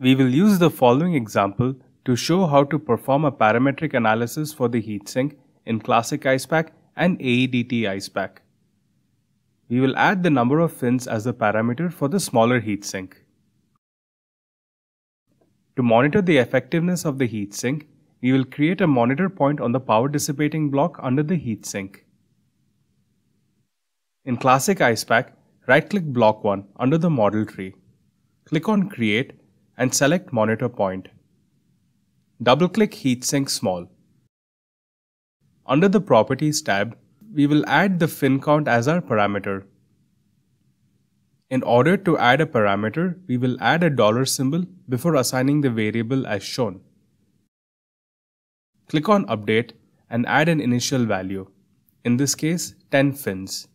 We will use the following example to show how to perform a parametric analysis for the heatsink in Classic Icepak and AEDT Icepak. We will add the number of fins as a parameter for the smaller heatsink. To monitor the effectiveness of the heatsink, we will create a monitor point on the power dissipating block under the heatsink. In Classic Icepak, right-click Block 1 under the model tree. Click on Create and select Monitor Point. Double-click Heatsink Small. Under the Properties tab, we will add the fin count as our parameter. In order to add a parameter, we will add a dollar symbol before assigning the variable as shown. Click on Update and add an initial value, in this case 10 fins.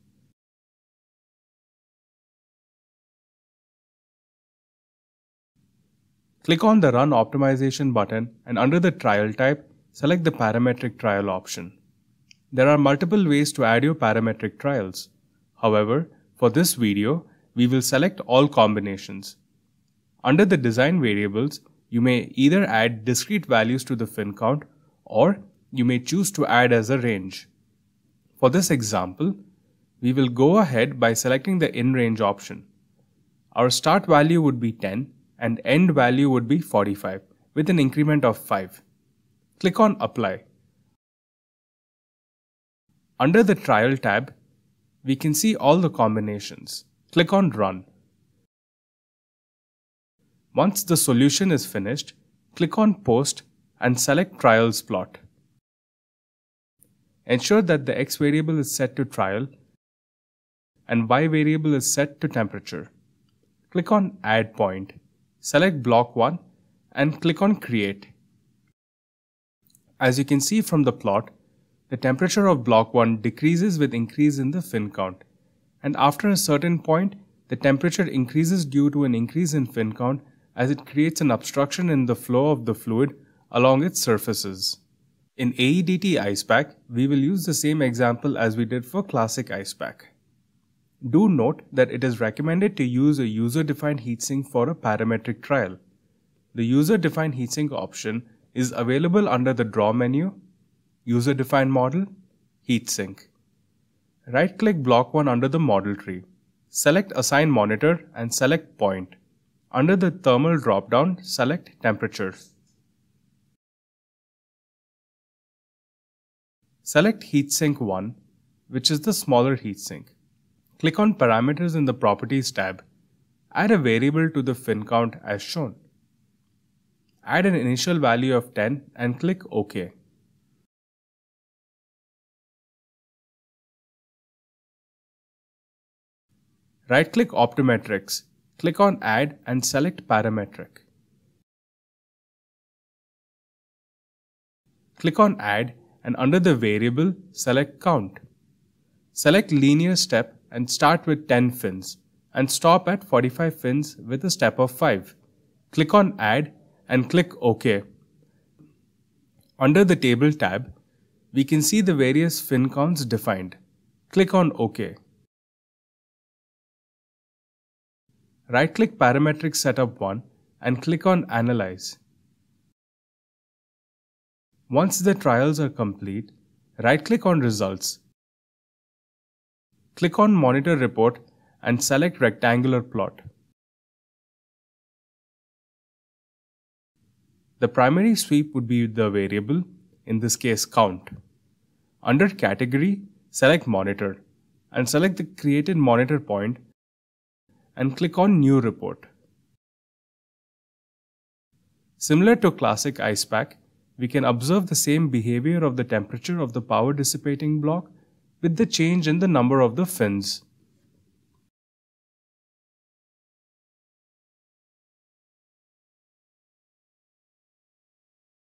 Click on the Run Optimization button and under the Trial type, select the Parametric Trial option. There are multiple ways to add your parametric trials. However, for this video, we will select all combinations. Under the design variables, you may either add discrete values to the fin count or you may choose to add as a range. For this example, we will go ahead by selecting the in range option. Our start value would be 10 and end value would be 45 with an increment of 5. Click on apply. Under the trial tab, we can see all the combinations. Click on run. Once the solution is finished, click on post and select trials plot. Ensure that the x variable is set to trial and y variable is set to temperature. Click on add point. Select block 1 and click on create. As you can see from the plot, the temperature of block 1 decreases with increase in the fin count and after a certain point the temperature increases due to an increase in fin count as it creates an obstruction in the flow of the fluid along its surfaces. In AEDT Icepak, we will use the same example as we did for Classic Icepak. Do note that it is recommended to use a user-defined heatsink for a parametric trial. The user-defined heatsink option is available under the Draw menu, User-defined model, Heatsink. Right-click Block 1 under the model tree. Select Assign Monitor and select Point. Under the Thermal drop-down, select Temperature. Select Heatsink 1, which is the smaller heatsink. Click on Parameters in the Properties tab. Add a variable to the fin count as shown. Add an initial value of 10 and click OK. Right-click Optimetrics. Click on Add and select Parametric. Click on Add and under the variable, select Count. Select Linear Step and start with 10 fins and stop at 45 fins with a step of 5. Click on Add and click OK. Under the Table tab, we can see the various fin counts defined. Click on OK. Right-click Parametric Setup 1 and click on Analyze. Once the trials are complete, right-click on Results. Click on Monitor Report and select Rectangular Plot. The primary sweep would be the variable, in this case count. Under Category, select Monitor and select the created monitor point and click on New Report. Similar to classic Icepak, we can observe the same behavior of the temperature of the power dissipating block with the change in the number of the fins.